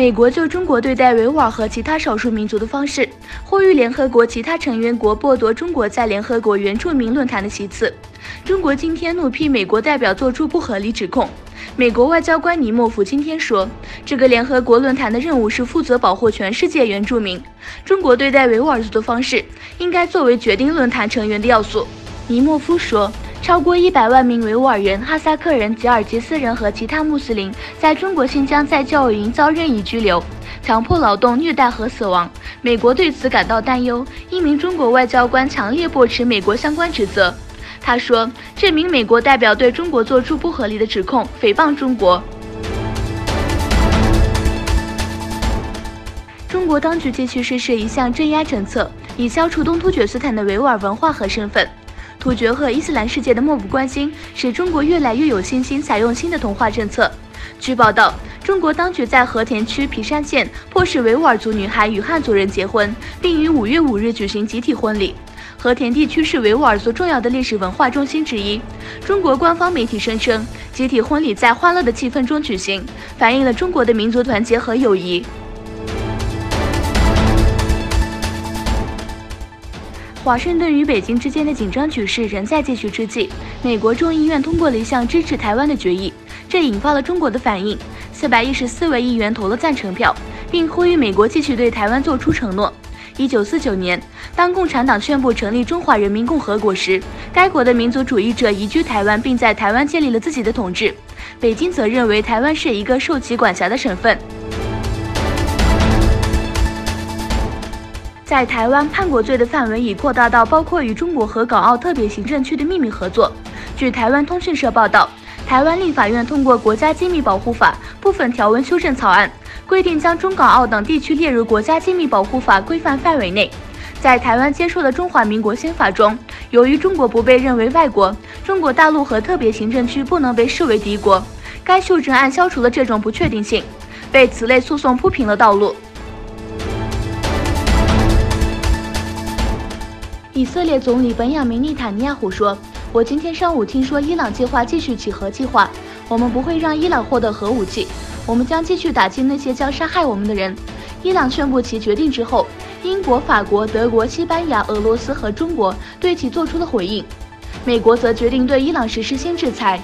美国就中国对待维吾尔和其他少数民族的方式，呼吁联合国其他成员国剥夺中国在联合国原住民论坛的席次。中国今天怒批美国代表作出不合理指控。美国外交官尼莫夫今天说，这个联合国论坛的任务是负责保护全世界原住民。中国对待维吾尔族的方式应该作为决定论坛成员的要素。尼莫夫说。超过一百万名维吾尔人、哈萨克人、吉尔吉斯人和其他穆斯林在中国新疆在教育营遭任意拘留、强迫劳动、虐待和死亡。美国对此感到担忧。一名中国外交官强烈驳斥美国相关指责。他说：“这名美国代表对中国做出不合理的指控，诽谤中国。”中国当局继续实施一项镇压政策，以消除东突厥斯坦的维吾尔文化和身份。突厥和伊斯兰世界的漠不关心，使中国越来越有信心采用新的同化政策。据报道，中国当局在和田区皮山县迫使维吾尔族女孩与汉族人结婚，并于五月五日举行集体婚礼。和田地区是维吾尔族重要的历史文化中心之一。中国官方媒体声称，集体婚礼在欢乐的气氛中举行，反映了中国的民族团结和友谊。华盛顿与北京之间的紧张局势仍在继续之际，美国众议院通过了一项支持台湾的决议，这引发了中国的反应。四百一十四位议员投了赞成票，并呼吁美国继续对台湾做出承诺。一九四九年，当共产党宣布成立中华人民共和国时，该国的民族主义者移居台湾，并在台湾建立了自己的统治。北京则认为台湾是一个受其管辖的省份。在台湾，叛国罪的范围已扩大到包括与中国和港澳特别行政区的秘密合作。据台湾通讯社报道，台湾立法院通过《国家机密保护法》部分条文修正草案，规定将中港澳等地区列入国家机密保护法规范范围内。在台湾接受的中华民国宪法中，由于中国不被认为外国，中国大陆和特别行政区不能被视为敌国。该修正案消除了这种不确定性，为此类诉讼铺平了道路。以色列总理本雅明内塔尼亚胡说：“我今天上午听说伊朗计划继续其核计划，我们不会让伊朗获得核武器，我们将继续打击那些将杀害我们的人。”伊朗宣布其决定之后，英国、法国、德国、西班牙、俄罗斯和中国对其做出了回应，美国则决定对伊朗实施新制裁。